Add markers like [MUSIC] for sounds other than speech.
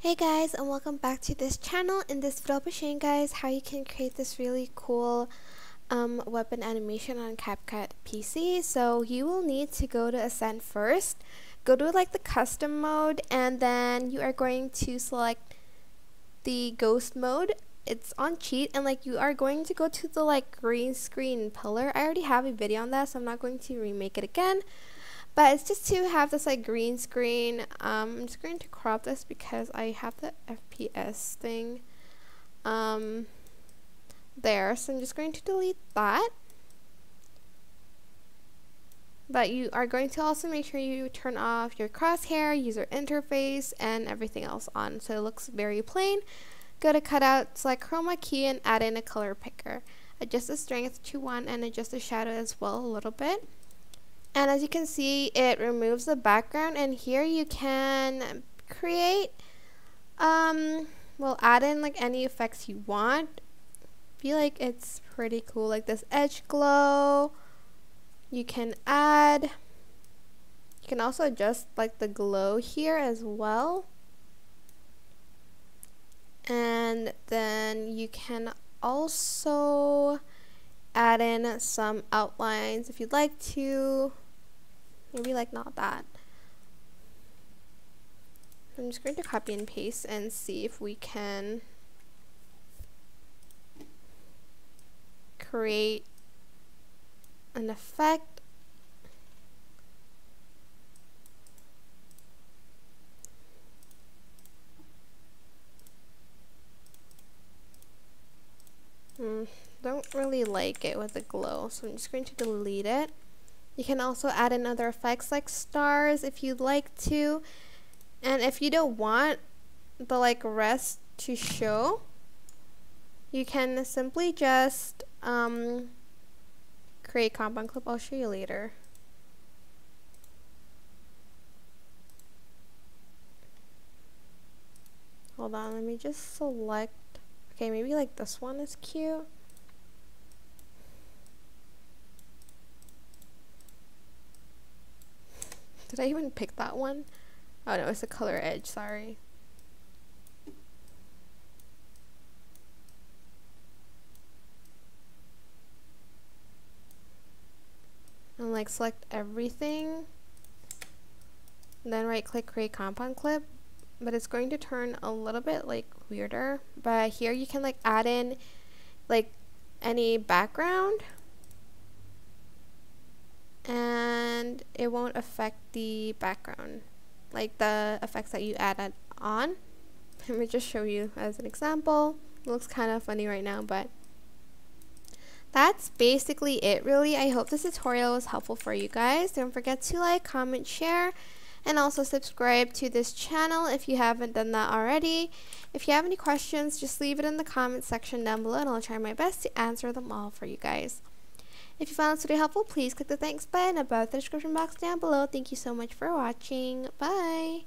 Hey guys and welcome back to this channel. In this video I'll be showing guys how you can create this really cool um, weapon animation on CapCut PC. So you will need to go to Ascent first, go to like the custom mode and then you are going to select the ghost mode. It's on cheat and like you are going to go to the like green screen pillar. I already have a video on that so I'm not going to remake it again. But it's just to have this like green screen. Um, I'm just going to crop this because I have the FPS thing um, there. So I'm just going to delete that. But you are going to also make sure you turn off your crosshair, user interface, and everything else on. So it looks very plain. Go to cutout, select chroma key, and add in a color picker. Adjust the strength to 1 and adjust the shadow as well a little bit and as you can see it removes the background. And here you can create um well add in like any effects you want. Feel like it's pretty cool. Like this edge glow you can add you can also adjust like the glow here as well. And then you can also add in some outlines if you'd like to. Maybe like not that. I'm just going to copy and paste and see if we can create an effect. Hmm don't really like it with the glow, so I'm just going to delete it. You can also add in other effects like stars if you'd like to. And if you don't want the like rest to show, you can simply just um, create compound clip. I'll show you later. Hold on, let me just select. Okay, maybe like this one is cute. Did I even pick that one? Oh no, it's the color edge, sorry. And like select everything. then right click create compound clip. But it's going to turn a little bit like weirder. But here you can like add in like any background and it won't affect the background like the effects that you add on. [LAUGHS] Let me just show you as an example. It looks kind of funny right now but that's basically it really. I hope this tutorial was helpful for you guys. Don't forget to like comment share and also subscribe to this channel if you haven't done that already. If you have any questions just leave it in the comment section down below and I'll try my best to answer them all for you guys if you found this video helpful, please click the thanks button above the description box down below. Thank you so much for watching. Bye!